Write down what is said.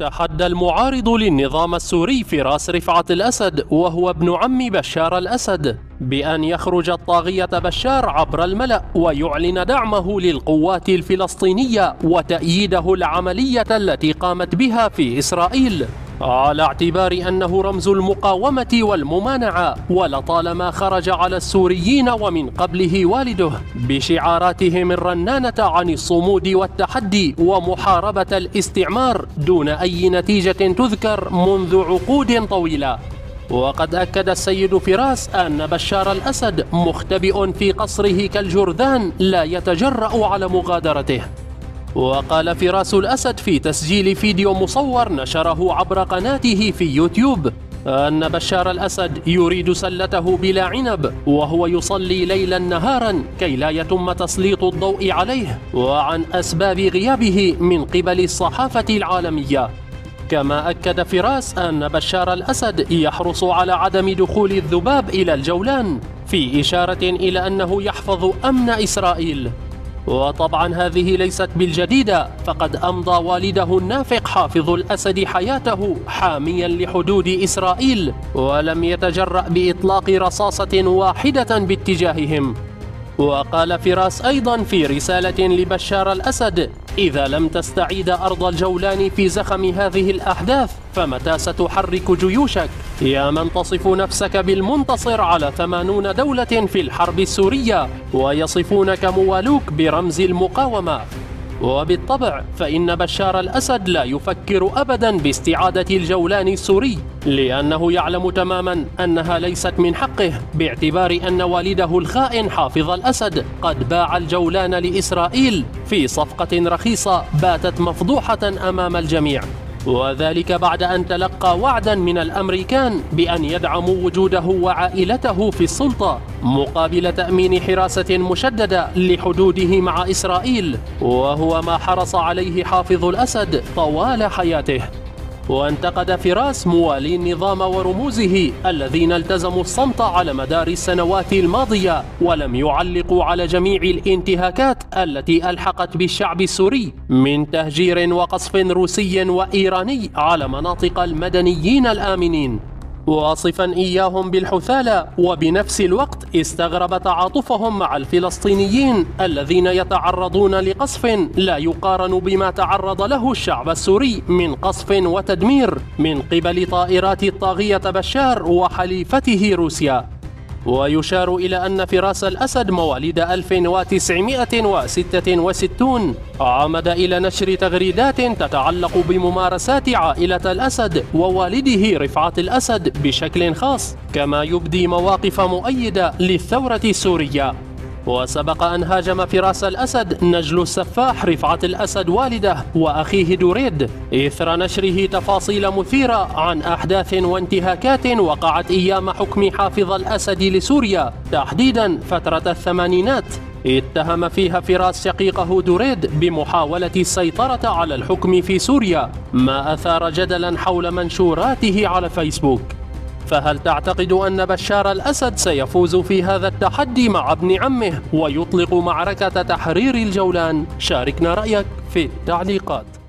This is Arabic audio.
تحدى المعارض للنظام السوري فراس رفعت الأسد وهو ابن عم بشار الأسد بأن يخرج الطاغية بشار عبر الملأ ويعلن دعمه للقوات الفلسطينية وتأييده العملية التي قامت بها في إسرائيل. على اعتبار أنه رمز المقاومة والممانعة ولطالما خرج على السوريين ومن قبله والده بشعاراتهم الرنانة عن الصمود والتحدي ومحاربة الاستعمار دون أي نتيجة تذكر منذ عقود طويلة. وقد أكد السيد فراس أن بشار الأسد مختبئ في قصره كالجرذان لا يتجرأ على مغادرته. وقال فراس الأسد في تسجيل فيديو مصور نشره عبر قناته في يوتيوب أن بشار الأسد يريد سلته بلا عنب وهو يصلي ليلا نهارا كي لا يتم تسليط الضوء عليه وعن أسباب غيابه من قبل الصحافة العالمية. كما أكد فراس أن بشار الأسد يحرص على عدم دخول الذباب إلى الجولان في إشارة إلى أنه يحفظ أمن إسرائيل. وطبعا هذه ليست بالجديدة. فقد أمضى والده النافق حافظ الأسد حياته حاميا لحدود إسرائيل ولم يتجرأ بإطلاق رصاصة واحدة باتجاههم. وقال فراس أيضا في رسالة لبشار الأسد إذا لم تستعيد أرض الجولان في زخم هذه الأحداث فمتى ستحرك جيوشك؟ يا من تصف نفسك بالمنتصر على ثمانون دولة في الحرب السورية ويصفونك موالوك برمز المقاومة. وبالطبع فإن بشار الأسد لا يفكر أبدا باستعادة الجولان السوري لأنه يعلم تماما أنها ليست من حقه باعتبار أن والده الخائن حافظ الأسد قد باع الجولان لإسرائيل في صفقة رخيصة باتت مفضوحة أمام الجميع. وذلك بعد أن تلقى وعدا من الأمريكان بأن يدعموا وجوده وعائلته في السلطة مقابل تأمين حراسة مشددة لحدوده مع إسرائيل وهو ما حرص عليه حافظ الأسد طوال حياته. وانتقد فراس موالي النظام ورموزه الذين التزموا الصمت على مدار السنوات الماضية ولم يعلقوا على جميع الانتهاكات التي ألحقت بالشعب السوري من تهجير وقصف روسي وإيراني على مناطق المدنيين الآمنين. واصفا إياهم بالحثاله وبنفس الوقت استغرب تعاطفهم مع الفلسطينيين الذين يتعرضون لقصف لا يقارن بما تعرض له الشعب السوري من قصف وتدمير من قبل طائرات الطاغية بشار وحليفته روسيا. ويشار إلى أن فراس الأسد مواليد 1966 عمد إلى نشر تغريدات تتعلق بممارسات عائلة الأسد ووالده رفعت الأسد بشكل خاص كما يبدي مواقف مؤيدة للثورة السورية. وسبق أن هاجم فراس الأسد نجل السفاح رفعت الأسد والده وأخيه دوريد. إثر نشره تفاصيل مثيرة عن أحداث وانتهاكات وقعت أيام حكم حافظ الأسد لسوريا تحديدا فترة الثمانينات. اتهم فيها فراس شقيقه دوريد بمحاولة السيطرة على الحكم في سوريا ما أثار جدلا حول منشوراته على فيسبوك. فهل تعتقد أن بشار الأسد سيفوز في هذا التحدي مع ابن عمه ويطلق معركة تحرير الجولان؟ شاركنا رأيك في التعليقات